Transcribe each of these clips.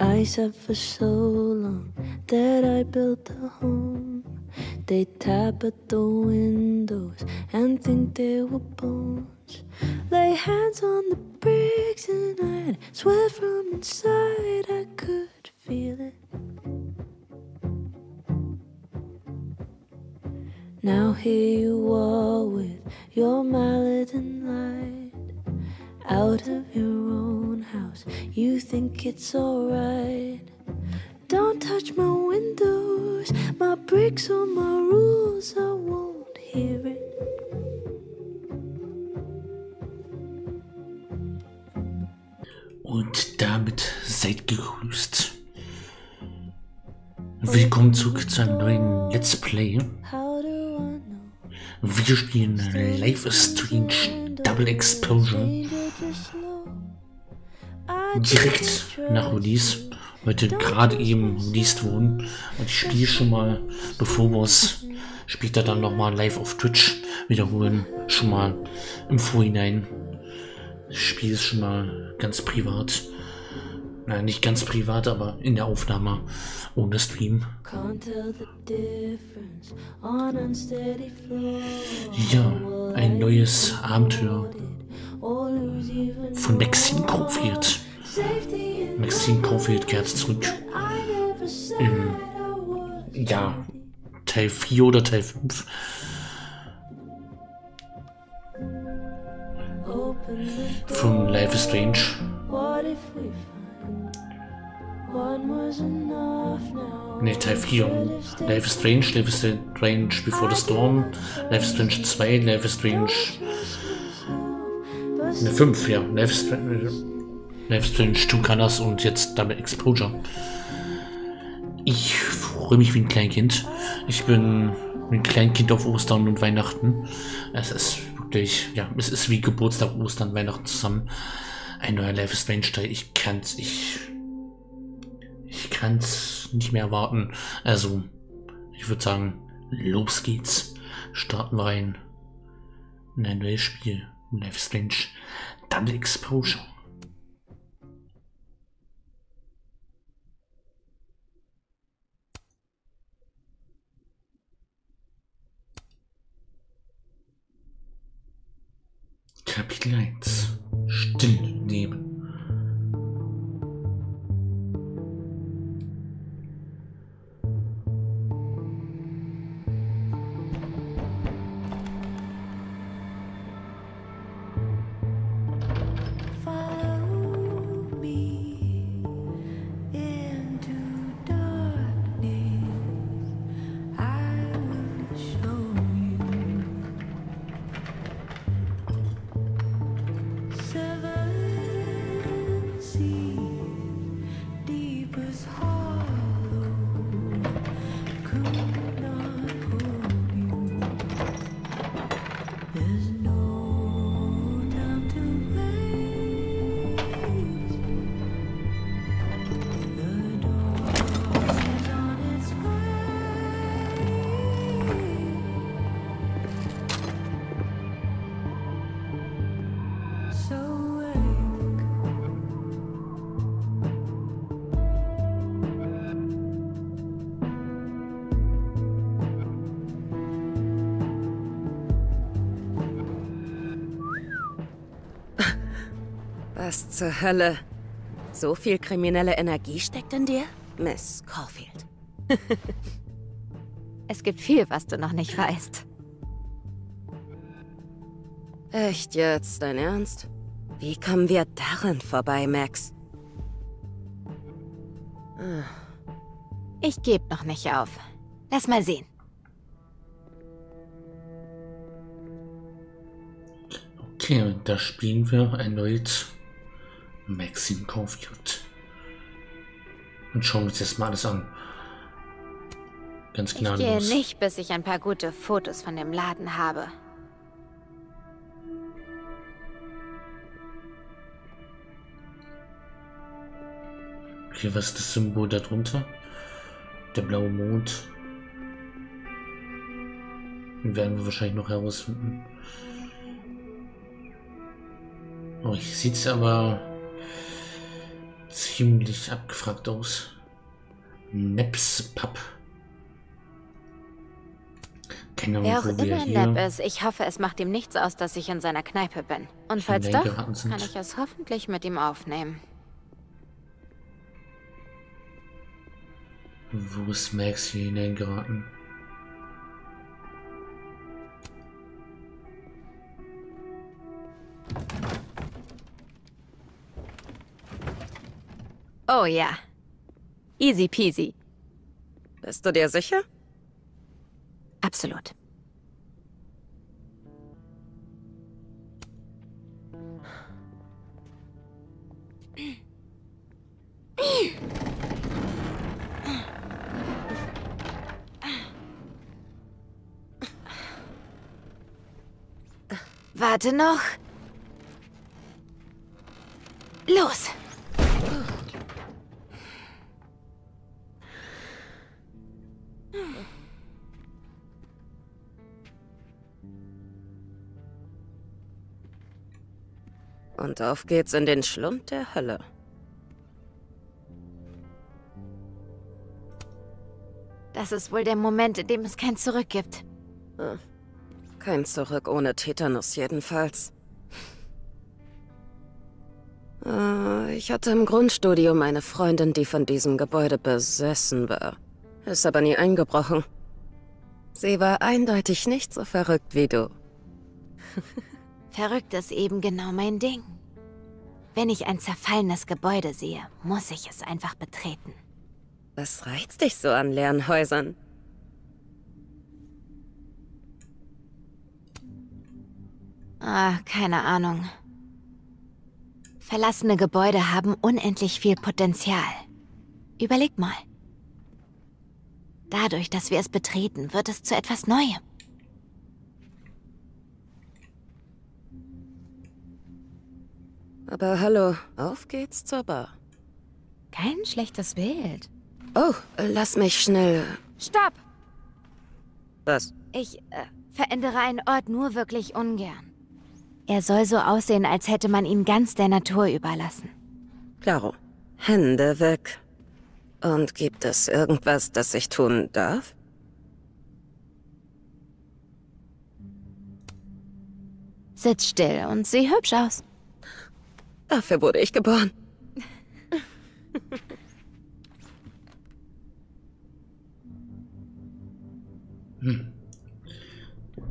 I said for so long that I built a home. They tap at the windows and think they were bones. Lay hands on the bricks and I'd swear from inside I could feel it. Now here you are with your mallet and light out of your own. You think it's alright. Don't touch my windows, my bricks or my rules. I won't hear it. Und damit seid gegrüßt. Willkommen zurück zu einem neuen Let's Play. Wir spielen Life is Strange Double Explosion. Direkt nach Release. Heute gerade eben released wurden. Und ich spiele schon mal, bevor wir es später dann nochmal live auf Twitch wiederholen, schon mal im Vorhinein. Ich spiele es schon mal ganz privat. Nein, nicht ganz privat, aber in der Aufnahme ohne Stream. Ja, ein neues Abenteuer von Maxine Caulfield. Maxine Caulfield kehrt zurück. Im, ja, Teil 4 oder Teil 5. Open the Von Life is Strange. Ne, Teil 4. Life is Strange, Life is Strange Before the Storm, Life is Strange 2, Life is Strange. Ne, 5, ja. Life is Strange, Strange 2 Colors und jetzt Double Exposure. Ich freue mich wie ein Kleinkind. Ich bin ein Kleinkind auf Ostern und Weihnachten. Es ist wirklich, ja, es ist wie Geburtstag, Ostern, Weihnachten zusammen. Ein neuer Life is Strange Teil. Ich kann's, ich ich kann's nicht mehr erwarten. Also, ich würde sagen, los geht's. Starten wir rein in ein neues Spiel. Life is Strange Double Exposure. Kapitel 1 Stillleben Follow Was zur Hölle? So viel kriminelle Energie steckt in dir? Miss Caulfield. Es gibt viel, was du noch nicht weißt. Echt jetzt, dein Ernst? Wie kommen wir daran vorbei, Max? Ich geb noch nicht auf. Lass mal sehen. Okay, und da spielen wir erneut Maxine Caulfield. Und schauen uns das mal alles an. Ganz Ich gehe gnadenlos. nicht, bis ich ein paar gute Fotos von dem Laden habe. Okay, was ist das Symbol darunter? Der blaue Mond. Den werden wir wahrscheinlich noch herausfinden. Oh, ich sieht's aber. Ziemlich abgefragt aus. Neps Pub. Keine Wer auch Ahnung, wo wir immer. Neb ist, ich hoffe, es macht ihm nichts aus, dass ich in seiner Kneipe bin. Und falls doch, kann ich es hoffentlich mit ihm aufnehmen. Wo ist Max hier hineingeraten? Oh ja. Easy peasy. Bist du dir sicher? Absolut. Warte noch. Los. Und auf geht's in den Schlund der Hölle. Das ist wohl der Moment, in dem es kein Zurück gibt. Kein Zurück ohne Tetanus jedenfalls. Äh, Ich hatte im Grundstudium eine Freundin, die von diesem Gebäude besessen war. Ist aber nie eingebrochen. Sie war eindeutig nicht so verrückt wie du. Verrückt ist eben genau mein Ding. Wenn ich ein zerfallenes Gebäude sehe, muss ich es einfach betreten. Was reizt dich so an leeren Häusern? Ah, keine Ahnung. Verlassene Gebäude haben unendlich viel Potenzial. Überleg mal. Dadurch, dass wir es betreten, wird es zu etwas Neuem. Aber hallo, auf geht's zur Bar. Kein schlechtes Bild. Oh, lass mich schnell. Stopp! Was? Ich äh, verändere einen Ort nur wirklich ungern. Er soll so aussehen, als hätte man ihn ganz der Natur überlassen. Klaro. Hände weg. Und gibt es irgendwas, das ich tun darf? Sitz still und sieh hübsch aus. Dafür wurde ich geboren.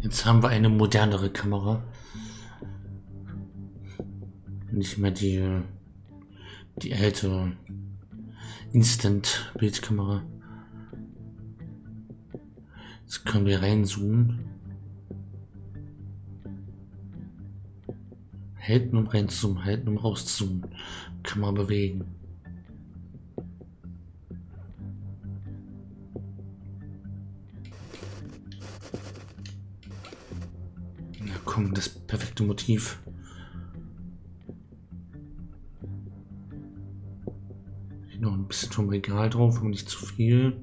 Jetzt haben wir eine modernere Kamera. Nicht mehr die, die ältere Instant-Bildkamera. Jetzt können wir reinzoomen. Halten um reinzoomen, halten um rauszoomen. Kann man bewegen. Na komm, das perfekte Motiv. Hier noch ein bisschen vom Regal drauf, aber nicht zu viel.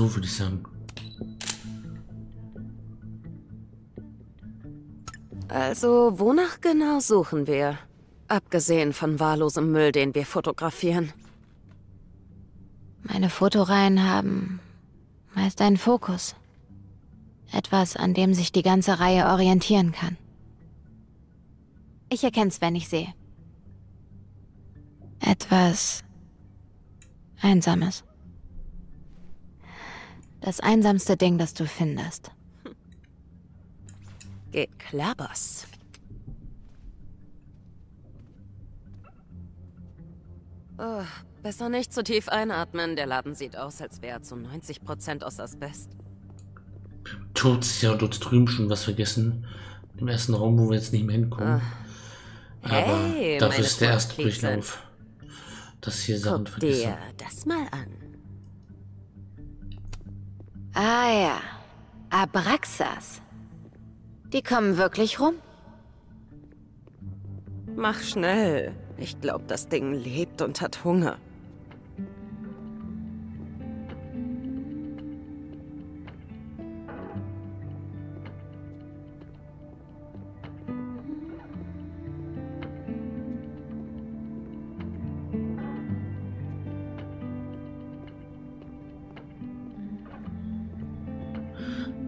So würde ich sagen. Also, wonach genau suchen wir? Abgesehen von wahllosem Müll, den wir fotografieren. Meine Fotoreihen haben meist einen Fokus. Etwas, an dem sich die ganze Reihe orientieren kann. Ich erkenn's, wenn ich sehe. Etwas Einsames. Das einsamste Ding, das du findest. Geklappers. Oh, besser nicht zu tief einatmen. Der Laden sieht aus, als wäre er zu 90% aus Asbest. Tot ist ja dort drüben schon was vergessen. Im ersten Raum, wo wir jetzt nicht mehr hinkommen. Aber Hey, dafür ist der erste. Durchlauf. Dass hier Sachen vergessen. dir das mal an. Ah ja. Abraxas. Die kommen wirklich rum? Mach schnell. Ich glaube, das Ding lebt und hat Hunger.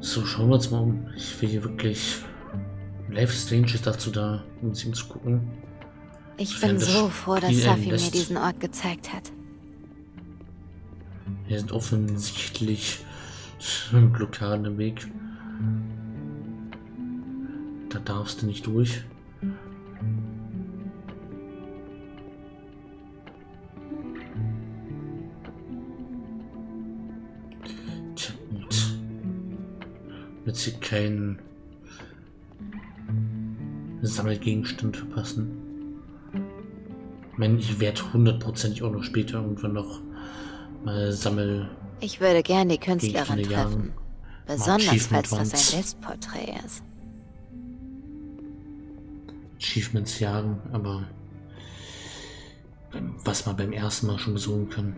So, schauen wir uns mal um. Ich will hier wirklich. Life Strange ist dazu da, um sich umzugucken. Ich Sofern bin das so froh, dass Safi mir diesen Ort gezeigt hat. Hier sind offensichtlich Blockaden im Weg. Da darfst du nicht durch. Hier keinen Sammelgegenstand verpassen. Ich meine, ich werde hundertprozentig auch noch später irgendwann noch mal Sammel Ich würde gern die Künstlerin Gegenstände treffen. Besonders, falls das ein. Selbstporträt ist. Achievements jagen, aber beim- was man beim ersten Mal schon besuchen kann.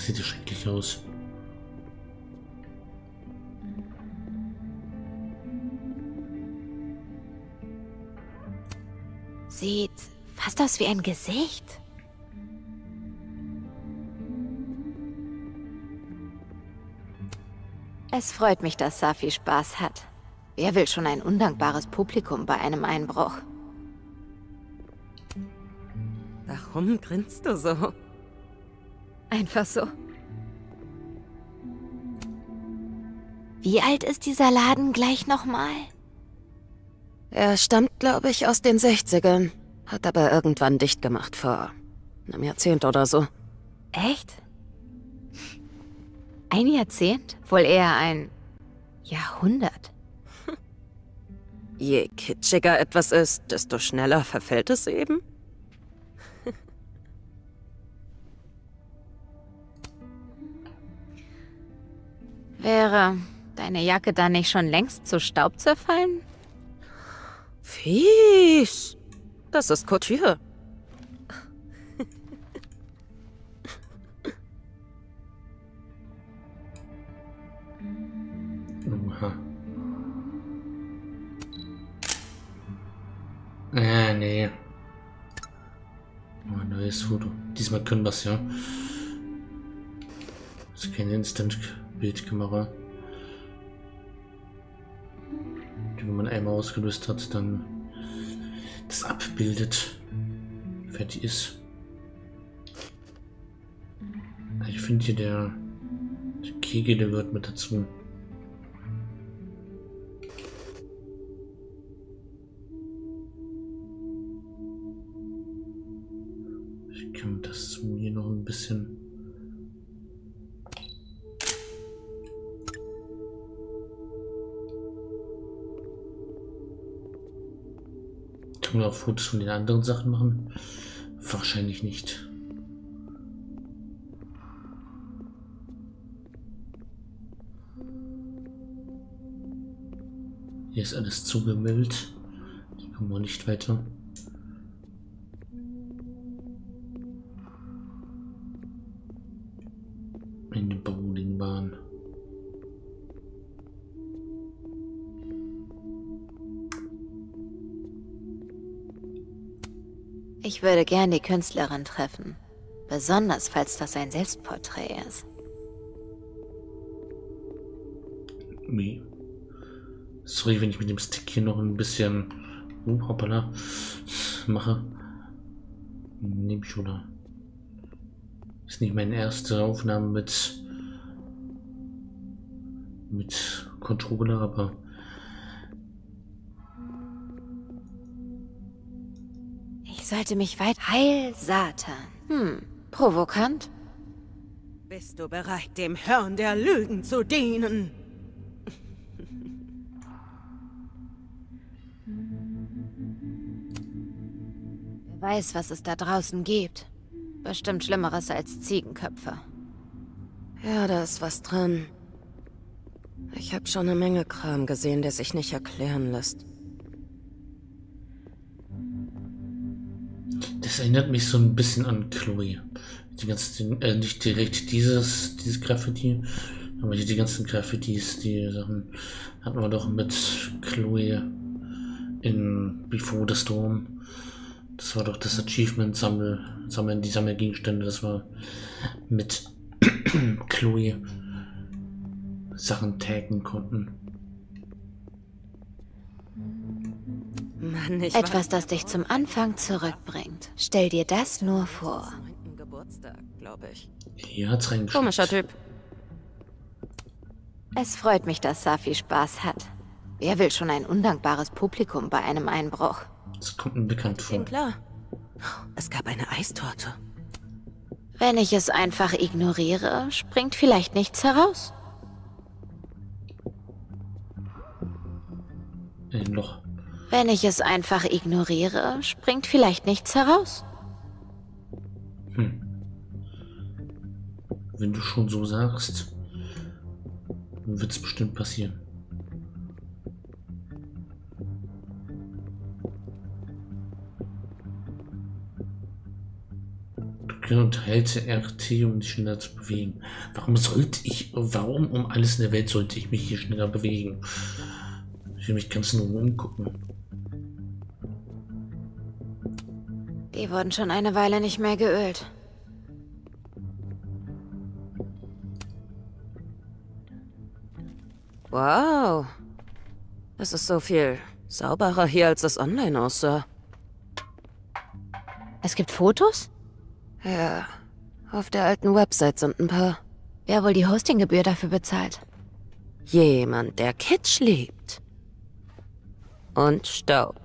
Das sieht ja schrecklich aus. Sieht fast aus wie ein Gesicht. Es freut mich, dass Safi Spaß hat. Wer will schon ein undankbares Publikum bei einem Einbruch? Warum grinst du so? Einfach so. Wie alt ist dieser Laden gleich nochmal? Er stammt, glaube ich, aus den 60ern. Hat aber irgendwann dicht gemacht vor einem Jahrzehnt oder so. Echt? Ein Jahrzehnt? Wohl eher ein Jahrhundert. Je kitschiger etwas ist, desto schneller verfällt es eben. Wäre deine Jacke dann nicht schon längst zu Staub zerfallen? Fies. Das ist Couture. Oha. Ah, nee. Oh, ein neues Foto. Diesmal können wir es ja. Das ist keine Instant-Bildkamera. Die, wenn man einmal ausgelöst hat, dann das abbildet, wie fertig ist. Ich finde hier der, der Kegel, der gehört mit dazu. Fotos von den anderen Sachen machen? Wahrscheinlich nicht. Hier ist alles zugemüllt. Hier kommen wir nicht weiter. Eine Bowlingbahn. Ich würde gern die Künstlerin treffen. Besonders, falls das ein Selbstporträt ist. Wie? Sorry, wenn ich mit dem Stick hier noch ein bisschen uh, hoppala, mache. Nehme ich oder? Ist nicht meine erste Aufnahme mit mit Controller, aber sollte mich weit... Heil Satan. Hm, provokant. Bist du bereit, dem Herrn der Lügen zu dienen? Wer weiß, was es da draußen gibt. Bestimmt Schlimmeres als Ziegenköpfe. Ja, da ist was dran. Ich habe schon eine Menge Kram gesehen, der sich nicht erklären lässt. Das erinnert mich so ein bisschen an Chloe. Die ganzen, äh, nicht direkt dieses, dieses Graffiti, aber die, die ganzen Graffitis, die Sachen hatten wir doch mit Chloe in Before the Storm. Das war doch das Achievement Sammel, Sammeln, die Sammelgegenstände, das war mit Chloe Sachen taggen konnten. Mann, ich Etwas, das dich zum Anfang zurückbringt. Stell dir das nur vor. Hier hat's. Komischer Typ. Es freut mich, dass Safi Spaß hat. Wer will schon ein undankbares Publikum bei einem Einbruch? Das kommt mir bekannt vor. klar. Es gab eine Eistorte. Wenn ich es einfach ignoriere, springt vielleicht nichts heraus. Ein Loch. Wenn ich es einfach ignoriere, springt vielleicht nichts heraus. Hm. Wenn du schon so sagst, dann wird's bestimmt passieren. Und halte RT, um dich schneller zu bewegen. Warum sollte ich, warum um alles in der Welt sollte ich mich hier schneller bewegen? Ich will mich ganz nur umgucken. Die wurden schon eine Weile nicht mehr geölt. Wow. Es ist so viel sauberer hier, als es online aussah. Es gibt Fotos? Ja. Auf der alten Website sind ein paar. Wer wohl die Hostinggebühr dafür bezahlt? Jemand, der Kitsch liebt. Und Staub.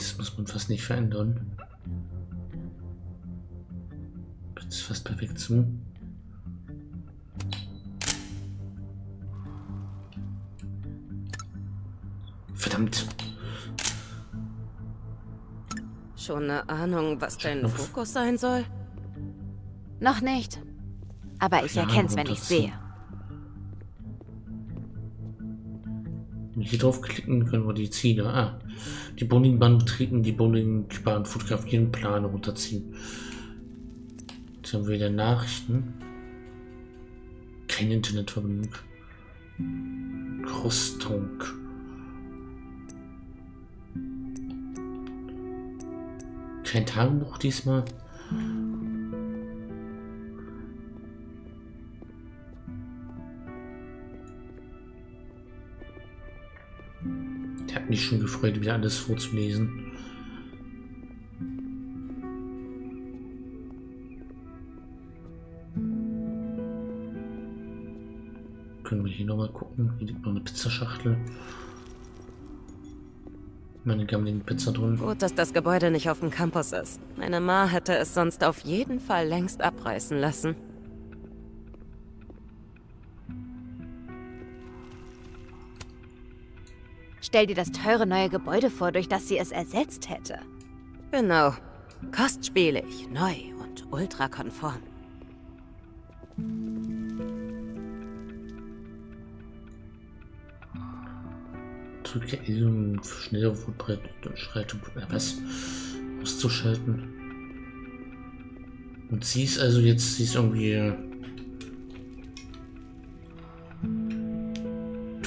Das muss man fast nicht verändern. Das ist fast perfekt zu. Verdammt. Schon eine Ahnung, was dein. Fokus sein soll? Noch nicht. Aber ich Ja, erkenn's, wenn ich sehe. Hier draufklicken, können wir die Ziele. Ah, die Bowlingbahn betreten, die Bowlingbahn fotografieren, Plane runterziehen. Jetzt haben wir wieder Nachrichten. Keine Internetverbindung. Rüstung. Kein Tagebuch diesmal. Mich schon gefreut, wieder alles vorzulesen. Können wir hier nochmal gucken. Hier liegt noch eine Pizzaschachtel. Meine gammeligen Pizza drin. Gut, dass das Gebäude nicht auf dem Campus ist. Meine Ma hätte es sonst auf jeden Fall längst abreißen lassen. Stell dir das teure neue Gebäude vor, durch das sie es ersetzt hätte. Genau. Kostspielig, neu und ultrakonform. Drücke L, um schnellere Fortschreitung äh, was auszuschalten. Und sie ist also jetzt, sie ist irgendwie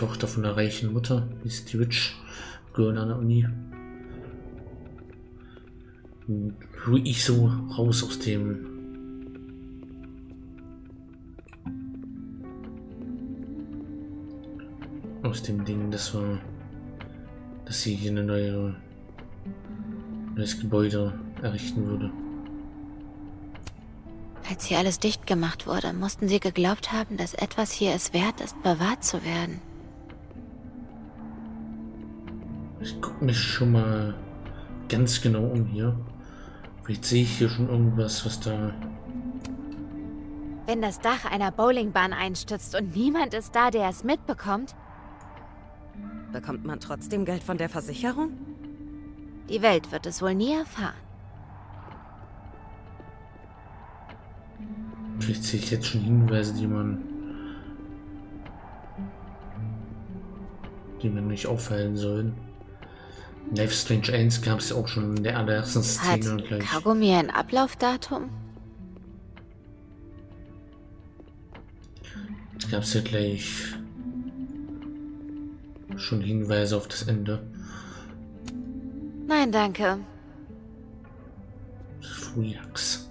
Tochter von einer reichen Mutter, ist die Rich Girl an der Uni. Hol ich so raus aus dem aus dem Ding, das war dass sie hier eine neue neues Gebäude errichten würde. Als hier alles dicht gemacht wurde, mussten sie geglaubt haben, dass etwas hier es wert ist, bewahrt zu werden. Ich gucke mich schon mal ganz genau um hier. Vielleicht sehe ich hier schon irgendwas, was da. Wenn das Dach einer Bowlingbahn einstürzt und niemand ist da, der es mitbekommt, Bekommt man trotzdem Geld von der Versicherung? die Welt wird es wohl nie erfahren. Vielleicht sehe ich jetzt schon Hinweise, die man. die mir nicht auffallen sollen. Life Strange 1 gab es auch schon in der allerersten Hat Szene gleich. Kaugummi ein Ablaufdatum? gab es ja gleich schon Hinweise auf das Ende. Nein, danke. Fujax.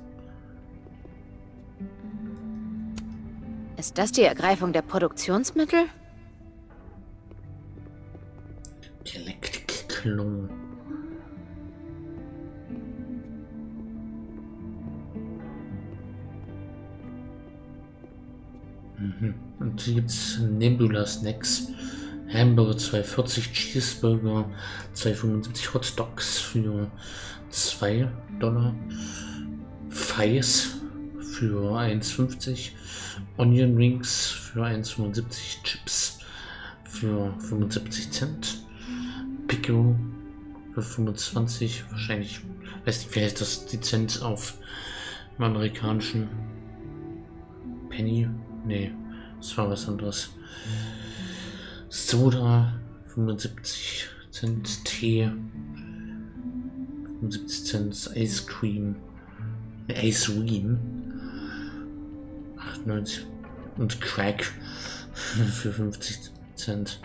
Ist das die Ergreifung der Produktionsmittel? Dialektikklung. Mhm. Und hier gibt's Nebula Snacks. Hamburger 2,40, Cheeseburger 2,75 Hot Dogs für 2 Dollar. Fais für 1,50. Onion Rings für 1,75. Chips für 75 Cent. Pico für 25. Wahrscheinlich, weiß nicht, wie heißt das, Cent auf dem amerikanischen Penny? Nee, das war was anderes. Soda 75 Cent, Tee 75 Cent, Ice Cream, Ice Cream 98 und Crack für 50 Cent.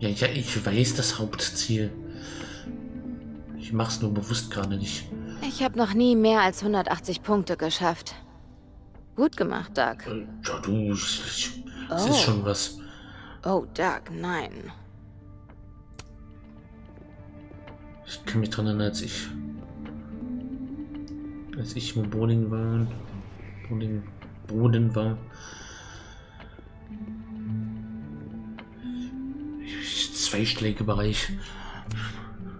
Ja, ja, ich weiß das Hauptziel. Ich mach's nur bewusst gerade nicht. Ich habe noch nie mehr als 180 Punkte geschafft. Gut gemacht, Doug. Äh, Ja, du, ich, ich, das Oh. ist schon was. Oh, Doug, nein. Ich kann mich dran erinnern, als ich. Als ich im Bowling war. Bowling. Boden war. Zweistellige Bereich.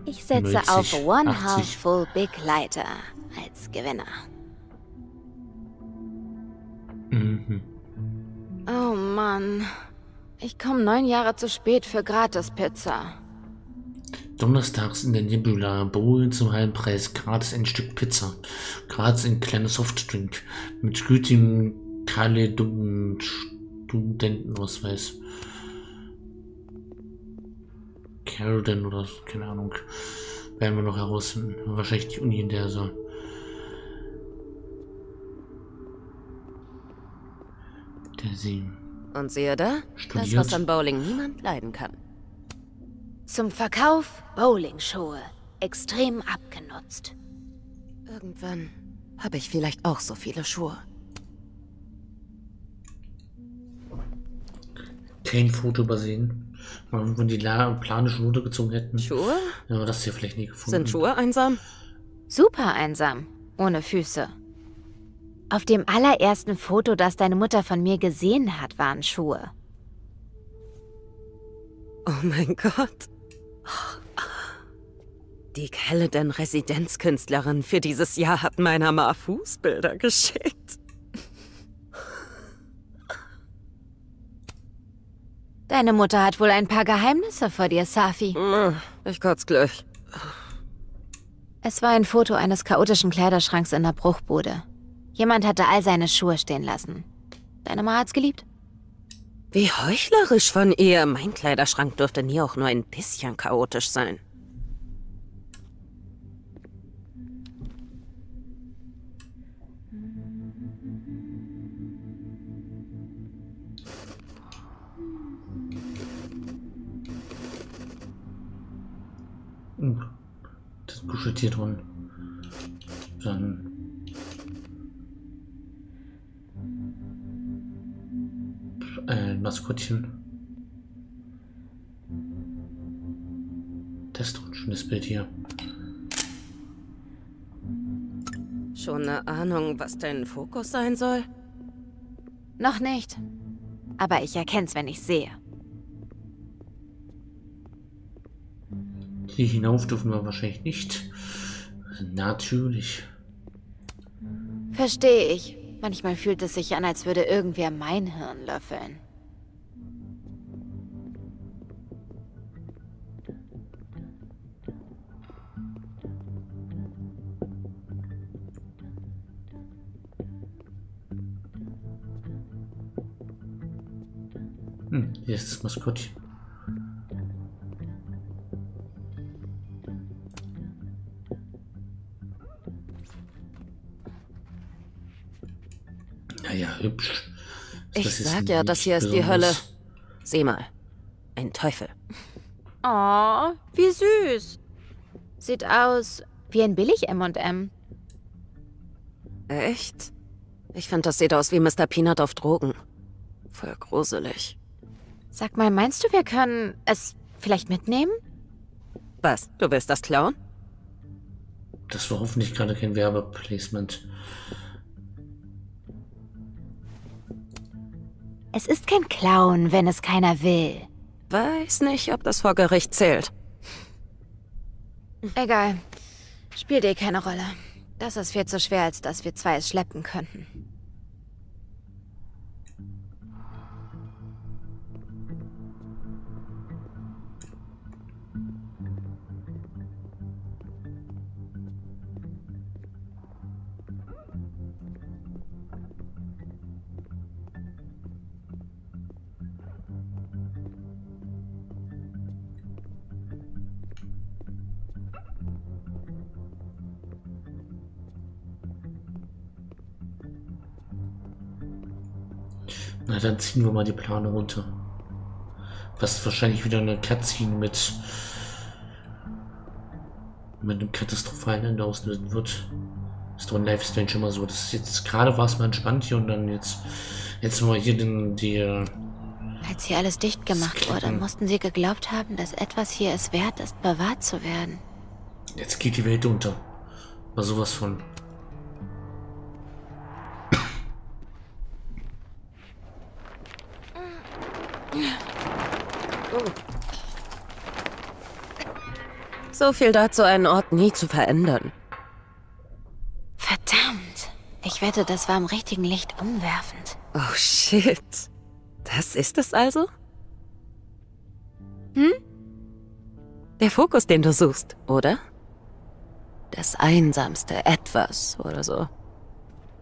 Ich setze 90, auf One 80. Half Full Big Lighter als Gewinner. Mhm. Oh Mann. Ich komme neun Jahre zu spät für Gratis-Pizza. Donnerstags in der Nebula Bowl zum halben Preis gratis ein Stück Pizza. Gratis ein kleiner Softdrink. Mit gültigem Kaledon Carden oder so, keine Ahnung. Werden wir noch herausfinden. Wahrscheinlich die Uni, in der er soll. Der sie. Und siehe da, das, Studiert. was an Bowling niemand leiden kann. Zum Verkauf Bowlingschuhe. Extrem abgenutzt. Irgendwann habe ich vielleicht auch so viele Schuhe. kein Foto übersehen. Wenn die La Plane schon runtergezogen hätten, Schuhe? ja, das hier vielleicht nie gefunden. Sind Schuhe einsam? Super einsam. Ohne Füße. Auf dem allerersten Foto, das deine Mutter von mir gesehen hat, waren Schuhe. Oh mein Gott. Die Caledon Residenzkünstlerin für dieses Jahr hat meiner Ma Fußbilder geschickt. Deine Mutter hat wohl ein paar Geheimnisse vor dir, Safi. Ich kotz gleich. Es war ein Foto eines chaotischen Kleiderschranks in der Bruchbude. Jemand hatte all seine Schuhe stehen lassen. Deine Ma hat's geliebt? Wie heuchlerisch von ihr. Mein Kleiderschrank dürfte nie auch nur ein bisschen chaotisch sein. Uh, das Kuscheltier drin. Dann. Äh, Ein Maskottchen. Das ist doch ein schönes Bild hier. Schon eine Ahnung, was dein Fokus sein soll? Noch nicht. Aber ich erkenn's, wenn ich sehe. Hier hinauf dürfen wir wahrscheinlich nicht. Natürlich. Verstehe ich. Manchmal fühlt es sich an, als würde irgendwer mein Hirn löffeln. Hm, hier ist das Maskottchen. Ich sag ja, das hier ist die. Hölle. Sieh mal. Ein Teufel. Oh, wie süß. Sieht aus wie ein billig M&M. Echt? Ich finde, das sieht aus wie Mr. Peanut auf Drogen. Voll gruselig. Sag mal, meinst du, wir können es vielleicht mitnehmen? Was? Du willst das klauen? Das war hoffentlich gerade kein Werbeplacement. Es ist kein Clown, wenn es keiner will. Weiß nicht, ob das vor Gericht zählt. Egal. Spielt eh keine Rolle. Das ist viel zu schwer, als dass wir zwei es schleppen könnten. Na, dann ziehen wir mal die Plane runter. Was wahrscheinlich wieder eine Cutscene mit mit einem katastrophalen Ende auslösen wird. Ist doch in Life is Strange immer so. Das ist jetzt gerade war es mal entspannt hier und dann jetzt jetzt mal hier den die äh, Als hier alles dicht gemacht wurde, mussten sie geglaubt haben, dass etwas hier es wert ist, bewahrt zu werden. jetzt geht die Welt unter. War sowas von. So viel dazu, einen Ort nie zu verändern. Verdammt! Ich wette, das war im richtigen Licht umwerfend. Oh shit. Das ist es also? Hm? Der Fokus, den du suchst, oder? Das einsamste Etwas oder so.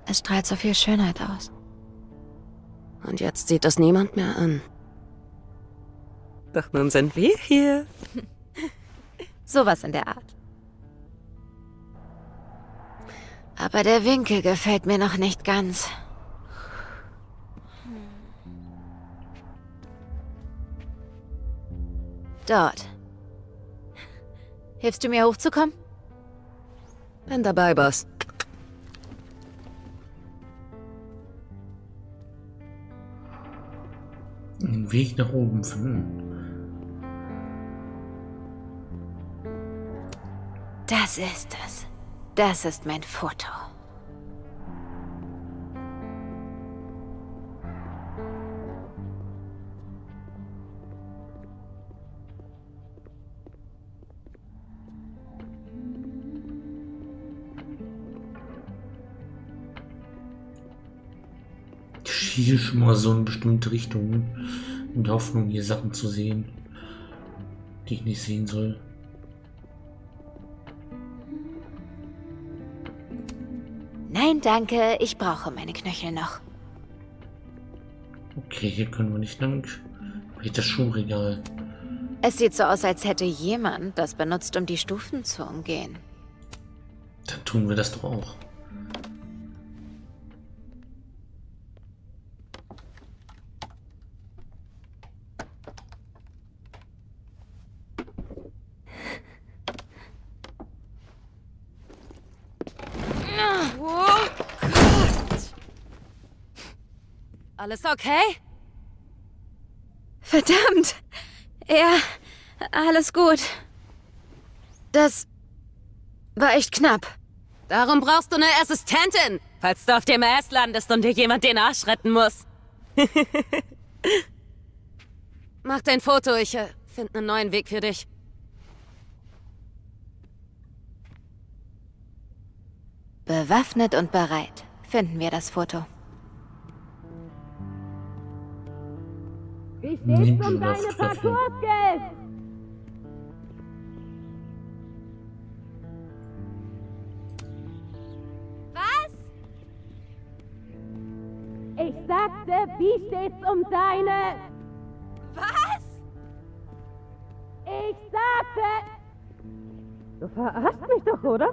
Es strahlt so viel Schönheit aus. Und jetzt sieht das niemand mehr an. Doch nun sind wir hier. Sowas in der Art. Aber der Winkel gefällt mir noch nicht ganz. Dort. Hilfst du mir hochzukommen? Bin dabei, Boss. Den Weg nach oben finden. Das ist es. Das ist mein Foto. Ich schiele schon mal so in bestimmte Richtungen, in der Hoffnung, hier Sachen zu sehen, die ich nicht sehen soll. Nein, danke. Ich brauche meine Knöchel noch. Okay, hier können wir nicht lang. Vielleicht das Schuhregal. Es sieht so aus, als hätte jemand das benutzt, um die Stufen zu umgehen. Dann tun wir das doch auch. Alles okay? Verdammt! Ja, alles gut. Das war echt knapp. Darum brauchst du eine Assistentin, falls du auf dem Ass landest und dir jemand den Arsch retten muss. Mach dein Foto, ich äh, finde einen neuen Weg für dich. Bewaffnet und bereit. Finden wir das Foto. Wie steht's um deine. Parcoursskills? Was? Ich sagte, wie steht's um deine... Was? Ich sagte... Du verarschst mich doch, oder?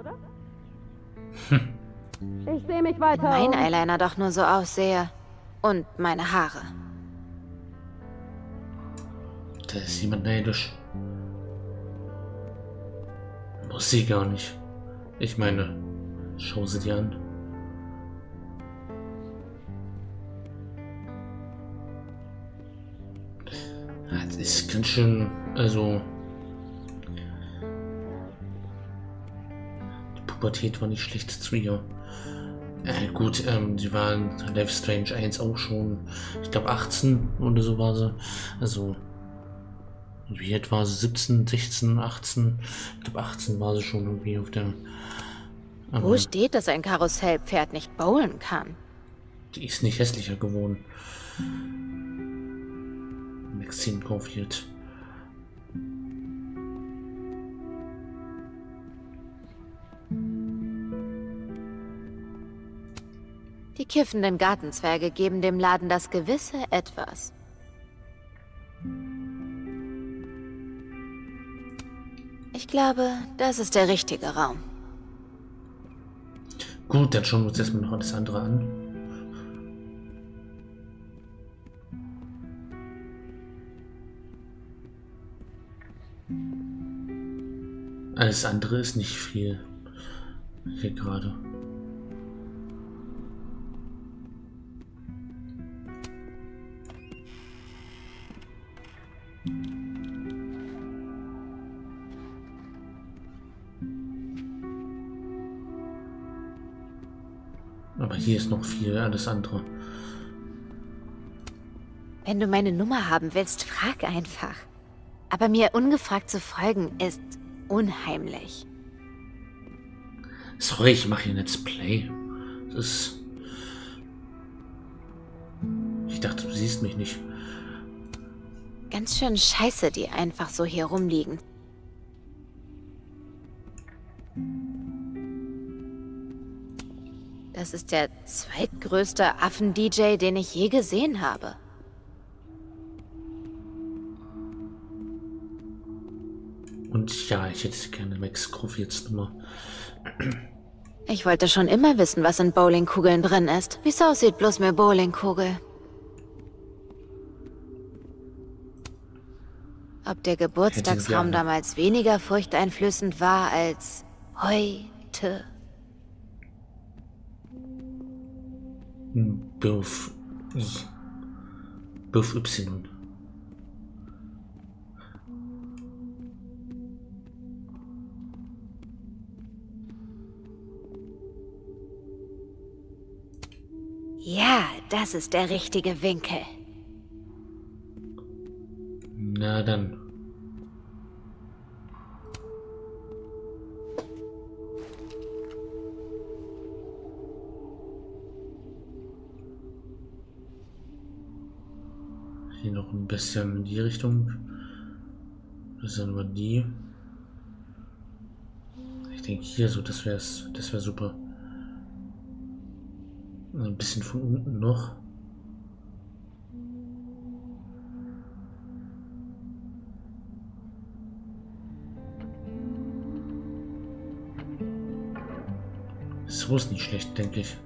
Ich sehe mich weiter Mein um. Eyeliner doch nur so aussehe. Und meine Haare. Da ist jemand neidisch. Muss sie gar nicht. Ich meine, schau sie dir an. Das ist ganz schön, also... Die Pubertät war nicht schlecht zu ihr. Äh, gut, ähm, sie waren Life Strange 1 auch schon, ich glaube 18 oder so war sie. Also, wie sie? 17, 16, 18? Ich glaube 18 war sie schon irgendwie auf der... Aber Wo steht, dass ein Karussellpferd nicht bowlen kann? Die ist nicht hässlicher geworden. Maxine Caulfield. Die kiffenden Gartenzwerge geben dem Laden das gewisse Etwas. Ich glaube, das ist der richtige Raum. Gut, dann schauen wir uns erstmal noch alles andere an. Alles andere ist nicht viel hier gerade. Noch viel alles andere. Wenn du meine Nummer haben willst, frag einfach. Aber mir ungefragt zu folgen ist unheimlich. Sorry, ich mache hier Let's Play. Das ist... Ich dachte, du siehst mich nicht. Ganz schön scheiße, die einfach so hier rumliegen. Das ist der zweitgrößte Affen-DJ, den ich je gesehen habe. Und ja, ich hätte gerne Max Groove jetzt Nummer. Ich wollte schon immer wissen, was in Bowlingkugeln drin ist. Wie es aussieht, bloß mehr Bowlingkugel. Ob der Geburtstagsraum damals weniger furchteinflößend war als heute. Beruf. Beruf Y. Ja, das ist der richtige Winkel. Na dann. Hier noch ein bisschen in die Richtung. Das sind nur die. Ich denke hier so, das wäre das wäre super. Ein bisschen von unten noch. So ist nicht schlecht, denke ich.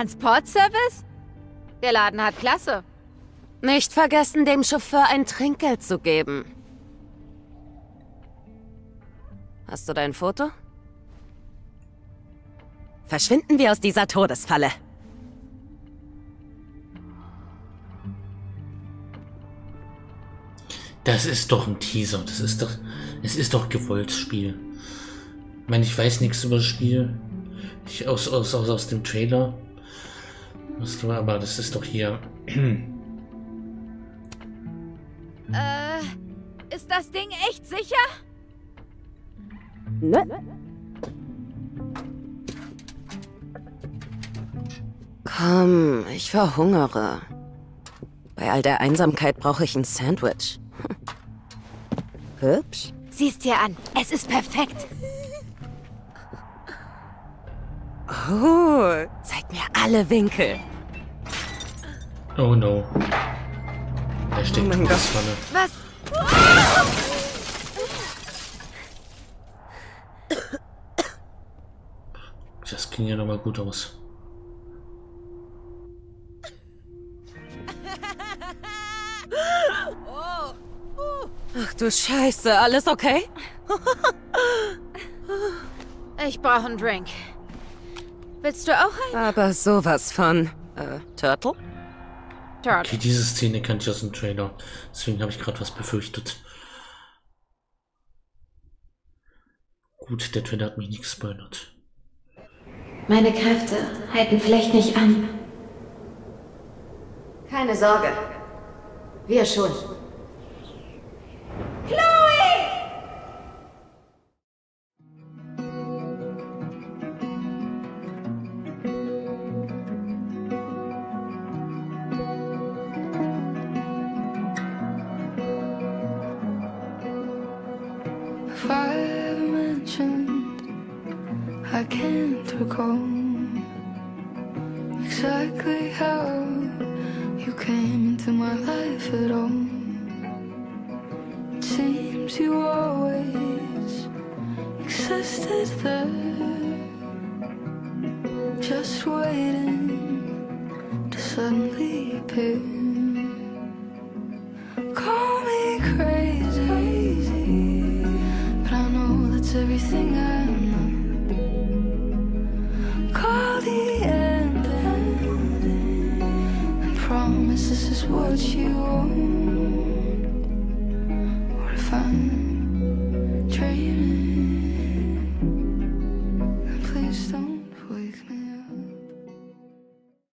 Transportservice? Der Laden hat Klasse. Nicht vergessen, dem Chauffeur ein Trinkgeld zu geben. Hast du dein Foto? Verschwinden wir aus dieser Todesfalle. Das ist doch ein Teaser. Das ist doch. Es ist doch gewollt Spiel. Ich meine, ich weiß nichts über das Spiel. Ich, aus, aus, aus, aus dem Trailer. Weißt du, aber das ist doch hier. Äh, ist das Ding echt sicher? Ne? Komm, ich verhungere. Bei all der Einsamkeit brauche ich ein Sandwich. Hübsch. Siehst dir an, es ist perfekt. Oh, zeig mir alle Winkel. Oh no. Er steckt Oh mein in der Gott. Pfanne. Was? Das ging ja nochmal gut aus. Ach du Scheiße, alles okay? Ich brauche einen Drink. Willst du auch einen? Aber sowas von. Äh, Turtle? Okay, diese Szene kannte ich aus dem Trailer. Deswegen habe ich gerade was befürchtet. Gut, der Trailer hat mich nicht gespoilert. Meine Kräfte halten vielleicht nicht an. Keine Sorge. Wir schon.